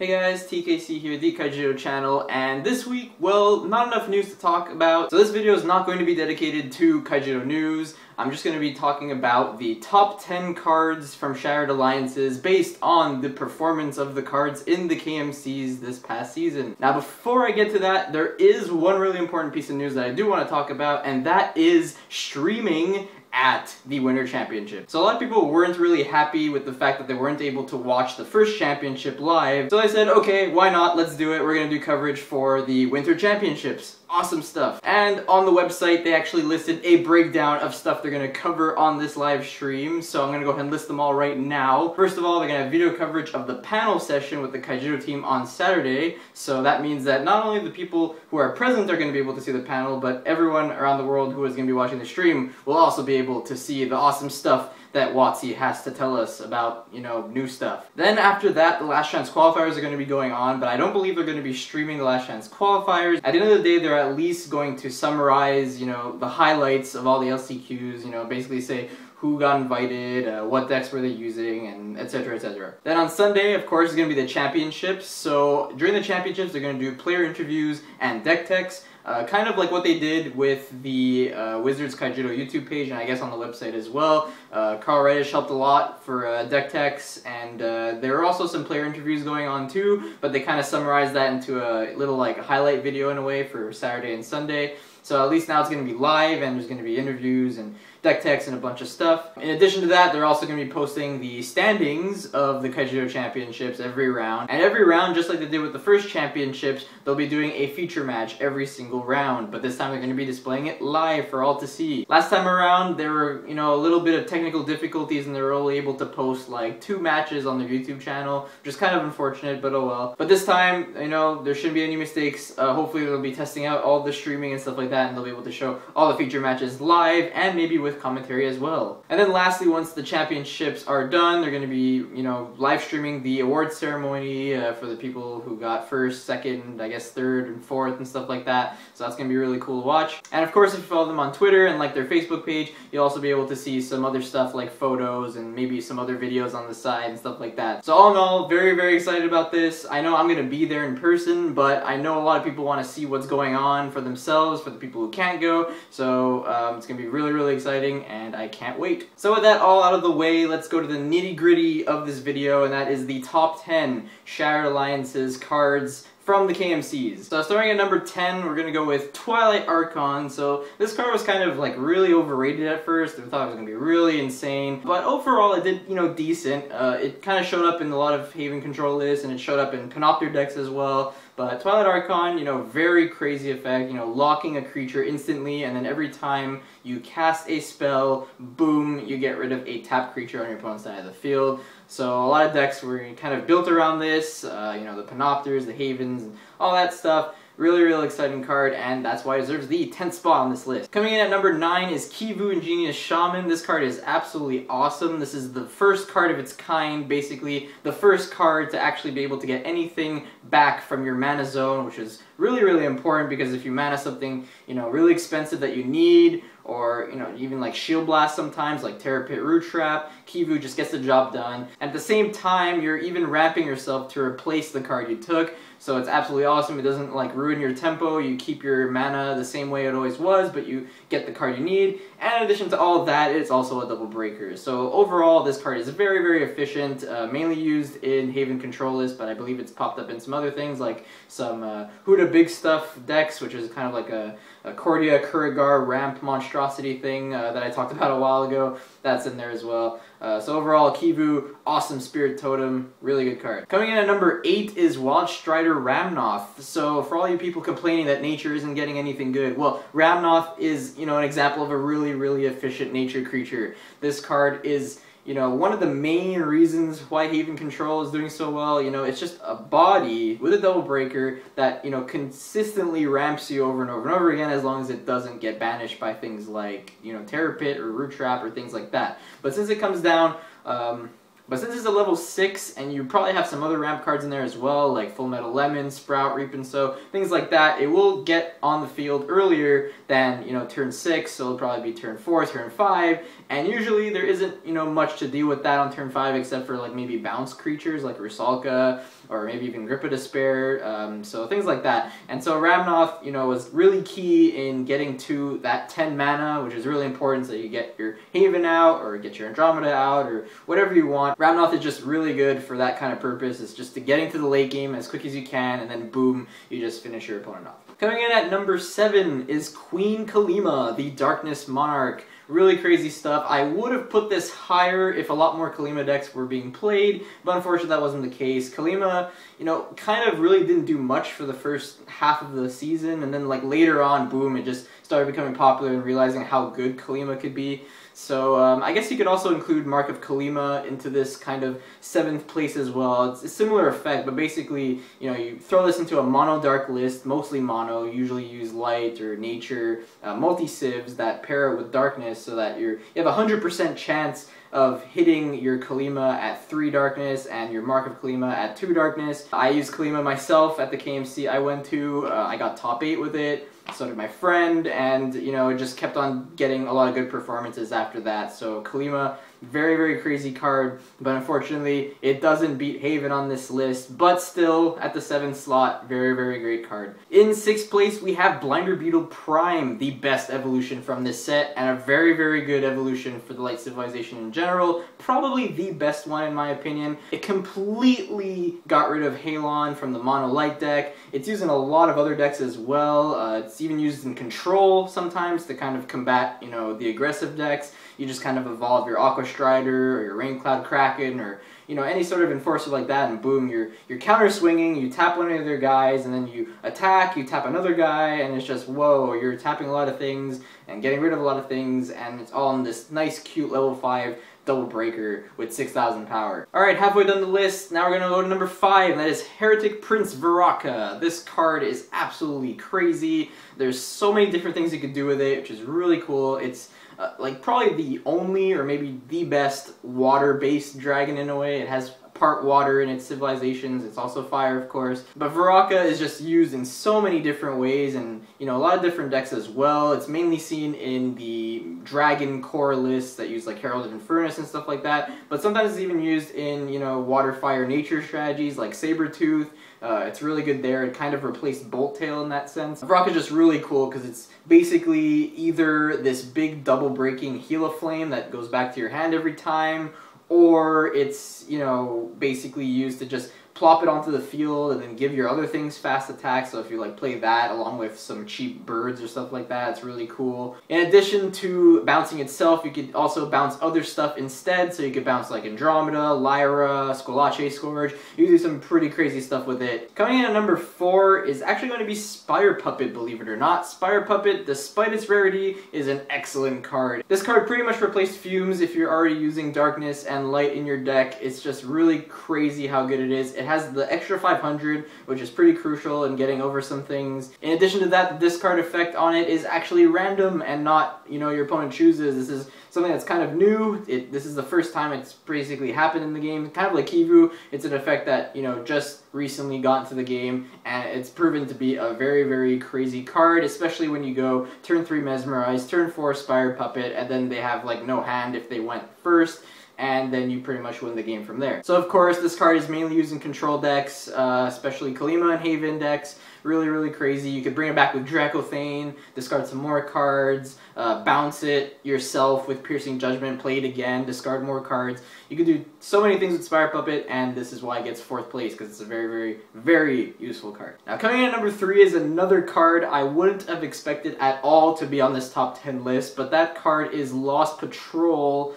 Hey guys, TKC here, the Kaijudo channel, and this week, well, not enough news to talk about, so this video is not going to be dedicated to Kaijudo news. I'm just going to be talking about the top 10 cards from Shattered Alliances based on the performance of the cards in the KMCs this past season. Now before I get to that, there is one really important piece of news that I do want to talk about, and that is streaming at the Winter Championship. So a lot of people weren't really happy with the fact that they weren't able to watch the first championship live. So I said, okay, why not? Let's do it. We're gonna do coverage for the Winter Championships awesome stuff. And on the website, they actually listed a breakdown of stuff they're gonna cover on this live stream, so I'm gonna go ahead and list them all right now. First of all, they're gonna have video coverage of the panel session with the Kaijudo team on Saturday, so that means that not only the people who are present are gonna be able to see the panel, but everyone around the world who is gonna be watching the stream will also be able to see the awesome stuff that WotC has to tell us about, you know, new stuff. Then after that, the Last Chance qualifiers are going to be going on, but I don't believe they're going to be streaming the Last Chance qualifiers. At the end of the day, they're at least going to summarize, you know, the highlights of all the LCQs, you know, basically say who got invited, uh, what decks were they using, and etc. etc. Then on Sunday, of course, is going to be the championships. So during the championships, they're going to do player interviews and deck techs. Uh, kind of like what they did with the uh, Wizards Kaijudo YouTube page and I guess on the website as well. Uh, Carl Reddish helped a lot for uh, deck techs and uh, there are also some player interviews going on too, but they kind of summarized that into a little like highlight video in a way for Saturday and Sunday. So at least now it's going to be live and there's going to be interviews and deck techs and a bunch of stuff. In addition to that, they're also going to be posting the standings of the Kaijudo Championships every round. And every round, just like they did with the first championships, they'll be doing a feature match every single round. But this time they're going to be displaying it live for all to see. Last time around, there were, you know, a little bit of technical difficulties and they were only able to post like two matches on their YouTube channel, which is kind of unfortunate, but oh well. But this time, you know, there shouldn't be any mistakes. Uh, hopefully they'll be testing out all the streaming and stuff like that and they'll be able to show all the feature matches live and maybe with with commentary as well. And then lastly, once the championships are done, they're going to be, you know, live streaming the awards ceremony uh, for the people who got first, second, I guess third and fourth and stuff like that. So that's going to be really cool to watch. And of course, if you follow them on Twitter and like their Facebook page, you'll also be able to see some other stuff like photos and maybe some other videos on the side and stuff like that. So all in all, very, very excited about this. I know I'm going to be there in person, but I know a lot of people want to see what's going on for themselves, for the people who can't go. So um, it's going to be really, really exciting exciting and I can't wait. So with that all out of the way, let's go to the nitty gritty of this video and that is the top 10 Shattered Alliances cards from the KMCs. So starting at number 10, we're gonna go with Twilight Archon. So this card was kind of like really overrated at first. I thought it was gonna be really insane. But overall, it did, you know, decent. Uh, it kind of showed up in a lot of Haven control lists and it showed up in Panopter decks as well. But Twilight Archon, you know, very crazy effect, you know, locking a creature instantly and then every time you cast a spell, boom, you get rid of a tap creature on your opponent's side of the field. So a lot of decks were kind of built around this, uh, you know, the Panopters, the Havens, and all that stuff. Really, really exciting card, and that's why it deserves the 10th spot on this list. Coming in at number 9 is Kivu Ingenious Shaman. This card is absolutely awesome. This is the first card of its kind, basically the first card to actually be able to get anything back from your mana zone, which is really, really important because if you mana something, you know, really expensive that you need, or, you know, even like Shield Blast sometimes, like Terror Pit Root Trap, Kivu just gets the job done. At the same time, you're even ramping yourself to replace the card you took, so it's absolutely awesome. It doesn't like ruin your tempo. You keep your mana the same way it always was, but you get the card you need. And in addition to all that, it's also a double breaker. So overall, this card is very, very efficient, uh, mainly used in Haven control list, but I believe it's popped up in some other things like some uh, Huda Big Stuff decks, which is kind of like a, a Cordia Kurigar ramp monstrosity thing uh, that I talked about a while ago. That's in there as well. Uh, so overall, Kivu, awesome Spirit Totem, really good card. Coming in at number 8 is Wild Strider Ramnoth. So for all you people complaining that nature isn't getting anything good, well, Ramnoth is, you know, an example of a really, really efficient nature creature. This card is you know, one of the main reasons why Haven Control is doing so well, you know, it's just a body with a double breaker that, you know, consistently ramps you over and over and over again as long as it doesn't get banished by things like, you know, Terror Pit or Root Trap or things like that. But since it comes down um, But since it's a level 6, and you probably have some other ramp cards in there as well, like Full Metal Lemon, Sprout, Reap and Sow, things like that, it will get on the field earlier than, you know, turn 6, so it'll probably be turn 4, turn 5, and usually there isn't, you know, much to deal with that on turn 5 except for, like, maybe bounce creatures like Rusalka, or maybe even Grip of Despair, um, so things like that. And so Ramnoth, you know, was really key in getting to that 10 mana, which is really important so you get your Haven out, or get your Andromeda out, or whatever you want. Ramnoth is just really good for that kind of purpose. It's just to getting to the late game as quick as you can, and then boom, you just finish your opponent off. Coming in at number 7 is Queen Kalima, the Darkness Monarch. Really crazy stuff. I would have put this higher if a lot more Kalima decks were being played, but unfortunately that wasn't the case. Kalima, you know, kind of really didn't do much for the first half of the season, and then like later on, boom, it just started becoming popular and realizing how good Kalima could be. So um, I guess you could also include Mark of Kalima into this kind of seventh place as well. It's a similar effect, but basically, you know, you throw this into a mono dark list, mostly mono, usually use light or nature, uh, multi-civs that pair it with darkness so that you're, you have a 100% chance of hitting your Kalima at 3 darkness and your Mark of Kalima at 2 darkness. I used Kalima myself at the KMC I went to. Uh, I got top 8 with it so did my friend, and you know, it just kept on getting a lot of good performances after that. So Kalima very, very crazy card, but unfortunately it doesn't beat Haven on this list, but still at the 7th slot, very, very great card. In 6th place we have Blinder Beetle Prime, the best evolution from this set, and a very, very good evolution for the Light Civilization in general. Probably the best one in my opinion. It completely got rid of Halon from the Mono Light deck. It's used in a lot of other decks as well. Uh, it's even used in Control sometimes to kind of combat, you know, the aggressive decks you just kind of evolve your Aqua Strider or your Raincloud Kraken or you know any sort of enforcer like that and boom you're you're counter swinging you tap one of their guys and then you attack you tap another guy and it's just whoa you're tapping a lot of things and getting rid of a lot of things and it's all in this nice cute level 5 double breaker with 6,000 power. Alright, halfway done the list, now we're to go to number 5, and that is Heretic Prince Viraka. This card is absolutely crazy. There's so many different things you could do with it, which is really cool. It's uh, like probably the only or maybe the best water-based dragon in a way. It has part water in its civilizations. It's also fire, of course. But Viraka is just used in so many different ways and, you know, a lot of different decks as well. It's mainly seen in the dragon core lists that use like Herald of Infernus and stuff like that. But sometimes it's even used in, you know, water, fire, nature strategies like Sabertooth. Uh, it's really good there. It kind of replaced Bolt Tail in that sense. Viraka is just really cool because it's basically either this big double breaking Heal Flame that goes back to your hand every time, or it's, you know, basically used to just plop it onto the field and then give your other things fast attack. So if you like play that along with some cheap birds or stuff like that, it's really cool. In addition to bouncing itself, you could also bounce other stuff instead. So you could bounce like Andromeda, Lyra, Squillace Scourge. You can do some pretty crazy stuff with it. Coming in at number four is actually going to be Spire Puppet, believe it or not. Spire Puppet, despite its rarity, is an excellent card. This card pretty much replaced Fumes if you're already using Darkness and Light in your deck. It's just really crazy how good it is. It has the extra 500, which is pretty crucial in getting over some things. In addition to that, the discard effect on it is actually random and not, you know, your opponent chooses. This is something that's kind of new. It, this is the first time it's basically happened in the game. Kind of like Kivu, it's an effect that, you know, just recently got into the game, and it's proven to be a very, very crazy card, especially when you go turn 3 Mesmerize, turn 4 Spire Puppet, and then they have, like, no hand if they went first and then you pretty much win the game from there. So of course, this card is mainly used in control decks, uh, especially Kalima and Haven decks. Really, really crazy. You could bring it back with Dracothane, discard some more cards, uh, bounce it yourself with Piercing Judgment, play it again, discard more cards. You can do so many things with Spire Puppet, and this is why it gets fourth place, because it's a very, very, very useful card. Now, coming in at number three is another card I wouldn't have expected at all to be on this top 10 list, but that card is Lost Patrol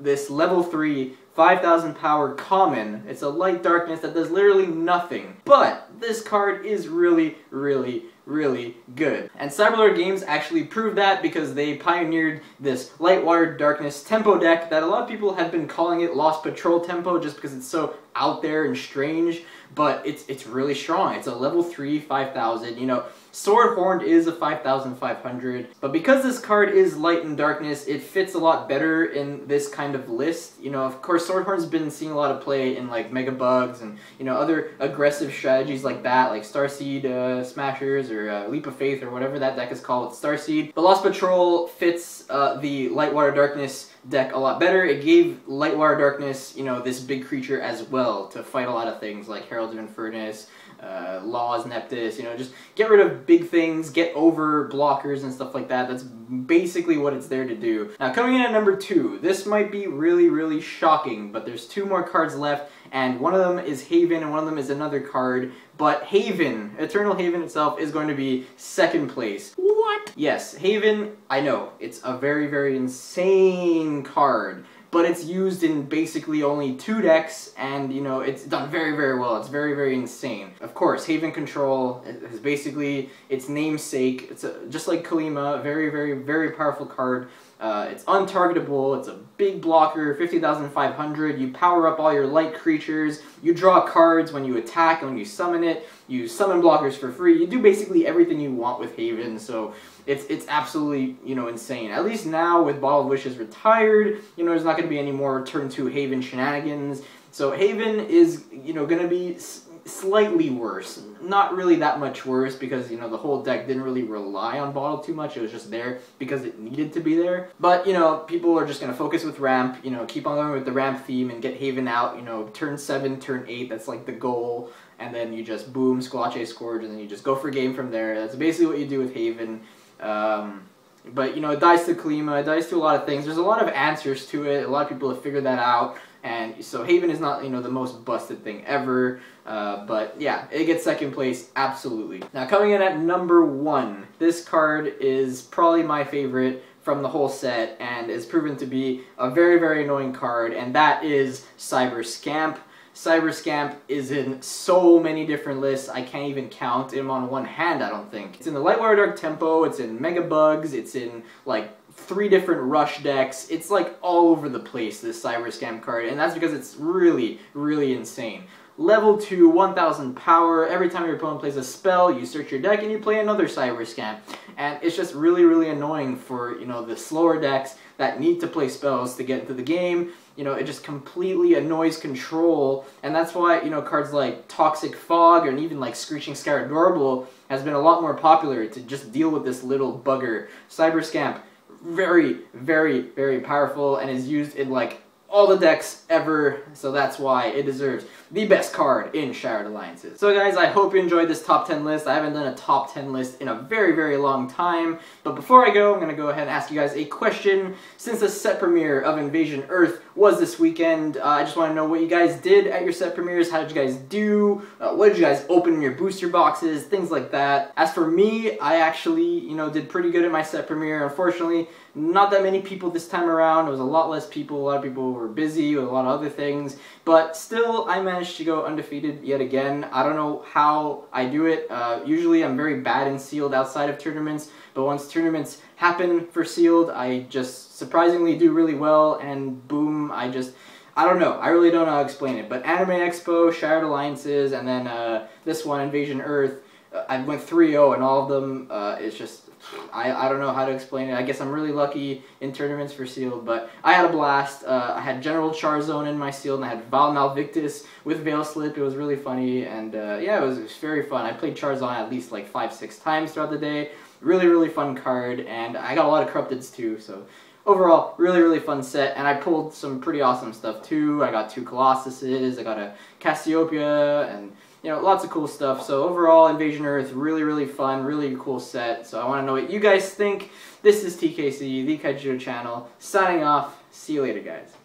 this level 3 5000 power common. It's a light darkness that does literally nothing. But this card is really, really, really good. And Cyberlord Games actually proved that because they pioneered this light water darkness tempo deck that a lot of people have been calling it Lost Patrol tempo just because it's so out there and strange, but it's it's really strong. It's a level 3 5000, you know, Sword Horned is a 5500, but because this card is Light and Darkness, it fits a lot better in this kind of list. You know, of course, Swordhorn's been seeing a lot of play in like Mega Bugs and, you know, other aggressive strategies like that, like Starseed uh, Smashers or uh, Leap of Faith or whatever that deck is called with Starseed. But Lost Patrol fits uh, the Light Water Darkness deck a lot better. It gave Light Lightwater Darkness, you know, this big creature as well to fight a lot of things like Herald of Infernus, uh, Laws, Neptus, you know, just get rid of big things, get over blockers and stuff like that. That's basically what it's there to do. Now, coming in at number two, this might be really, really shocking, but there's two more cards left, and one of them is Haven, and one of them is another card, but Haven, Eternal Haven itself, is going to be second place. What? Yes, Haven, I know, it's a very, very insane card but it's used in basically only two decks, and you know, it's done very, very well. It's very, very insane. Of course, Haven Control is basically its namesake. It's a, just like Kalima, very, very, very powerful card. Uh, it's untargetable, it's a big blocker, 50,500, you power up all your light creatures, you draw cards when you attack and when you summon it, you summon blockers for free, you do basically everything you want with Haven, so it's it's absolutely, you know, insane. At least now with Bottle of Wishes retired, you know, there's not going to be any more turn 2 Haven shenanigans, so Haven is, you know, going to be slightly worse. Not really that much worse because, you know, the whole deck didn't really rely on Bottle too much. It was just there because it needed to be there. But, you know, people are just going to focus with Ramp, you know, keep on going with the Ramp theme and get Haven out, you know, turn 7, turn 8, that's like the goal. And then you just boom, Squillace Scourge, and then you just go for game from there. That's basically what you do with Haven. Um, but, you know, it dies to Kalima, it dies to a lot of things. There's a lot of answers to it. A lot of people have figured that out. And so Haven is not, you know, the most busted thing ever. Uh, but yeah, it gets second place, absolutely. Now coming in at number one, this card is probably my favorite from the whole set and is proven to be a very, very annoying card, and that is Cyber Scamp. Cyber Scamp is in so many different lists, I can't even count him on one hand, I don't think. It's in the Lightwater Dark Tempo, it's in Mega Bugs, it's in, like, three different rush decks. It's like all over the place, this Cyber Scamp card, and that's because it's really, really insane. Level 2, 1000 power, every time your opponent plays a spell, you search your deck and you play another Cyber Scamp. And it's just really, really annoying for, you know, the slower decks that need to play spells to get into the game. You know, it just completely annoys control, and that's why, you know, cards like Toxic Fog and even like Screeching Scarab Adorable has been a lot more popular to just deal with this little bugger. Cyber Scamp very, very, very powerful and is used in like all the decks ever, so that's why it deserves the best card in Shattered Alliances. So guys, I hope you enjoyed this top 10 list. I haven't done a top 10 list in a very, very long time, but before I go, I'm going to go ahead and ask you guys a question. Since the set premiere of Invasion Earth was this weekend, uh, I just want to know what you guys did at your set premieres, how did you guys do, uh, what did you guys open in your booster boxes, things like that. As for me, I actually, you know, did pretty good at my set premiere. Unfortunately, not that many people this time around. It was a lot less people. A lot of people were busy with a lot of other things. But still, I managed to go undefeated yet again. I don't know how I do it. Uh, usually I'm very bad in sealed outside of tournaments. But once tournaments happen for sealed, I just surprisingly do really well. And boom, I just... I don't know. I really don't know how to explain it. But Anime Expo, Shattered Alliances, and then uh, this one, Invasion Earth, uh, I went 3-0 in all of them. Uh, it's just I, I don't know how to explain it. I guess I'm really lucky in tournaments for sealed, but I had a blast. Uh, I had General Charzone in my sealed, and I had Val Malvictus with Veil Slip. It was really funny, and uh, yeah, it was, it was, very fun. I played Charzone at least like five, six times throughout the day. Really, really fun card, and I got a lot of Corrupteds too, so overall, really, really fun set, and I pulled some pretty awesome stuff too. I got two Colossuses, I got a Cassiopeia, and you know, lots of cool stuff. So overall, Invasion Earth, really, really fun, really cool set. So I want to know what you guys think. This is TKC, the Kaijudo channel, signing off. See you later, guys.